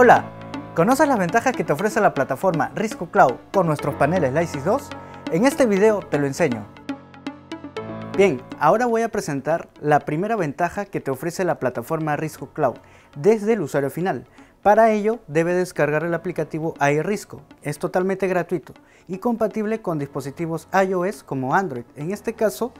Hola, ¿conoces las ventajas que te ofrece la plataforma Risco Cloud con nuestros paneles Lysis 2? En este video te lo enseño. Bien, ahora voy a presentar la primera ventaja que te ofrece la plataforma Risco Cloud desde el usuario final. Para ello, debe descargar el aplicativo iRisco. Es totalmente gratuito y compatible con dispositivos iOS como Android. En este caso,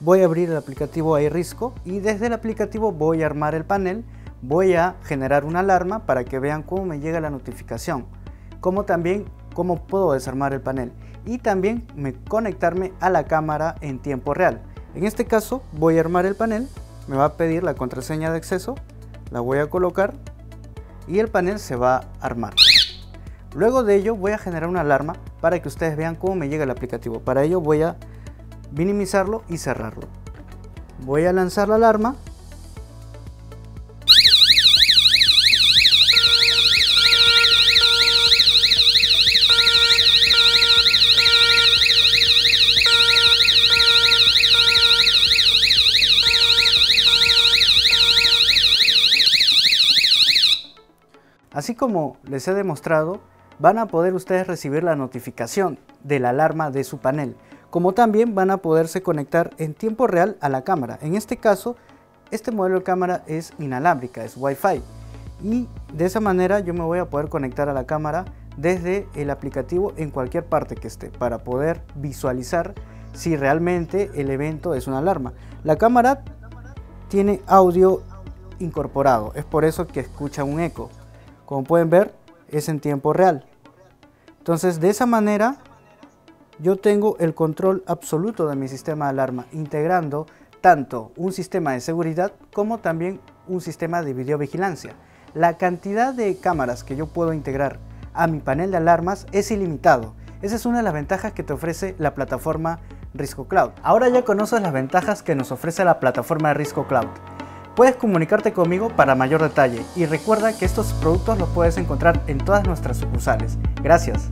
voy a abrir el aplicativo iRisco y desde el aplicativo voy a armar el panel voy a generar una alarma para que vean cómo me llega la notificación, como también cómo puedo desarmar el panel y también me conectarme a la cámara en tiempo real. En este caso voy a armar el panel, me va a pedir la contraseña de acceso, la voy a colocar y el panel se va a armar. Luego de ello voy a generar una alarma para que ustedes vean cómo me llega el aplicativo. Para ello voy a minimizarlo y cerrarlo. Voy a lanzar la alarma Así como les he demostrado, van a poder ustedes recibir la notificación de la alarma de su panel, como también van a poderse conectar en tiempo real a la cámara. En este caso, este modelo de cámara es inalámbrica, es Wi-Fi. Y de esa manera yo me voy a poder conectar a la cámara desde el aplicativo en cualquier parte que esté para poder visualizar si realmente el evento es una alarma. La cámara tiene audio incorporado, es por eso que escucha un eco. Como pueden ver, es en tiempo real. Entonces, de esa manera, yo tengo el control absoluto de mi sistema de alarma, integrando tanto un sistema de seguridad como también un sistema de videovigilancia. La cantidad de cámaras que yo puedo integrar a mi panel de alarmas es ilimitado. Esa es una de las ventajas que te ofrece la plataforma Risco Cloud. Ahora ya conoces las ventajas que nos ofrece la plataforma Risco Cloud. Puedes comunicarte conmigo para mayor detalle y recuerda que estos productos los puedes encontrar en todas nuestras sucursales. Gracias.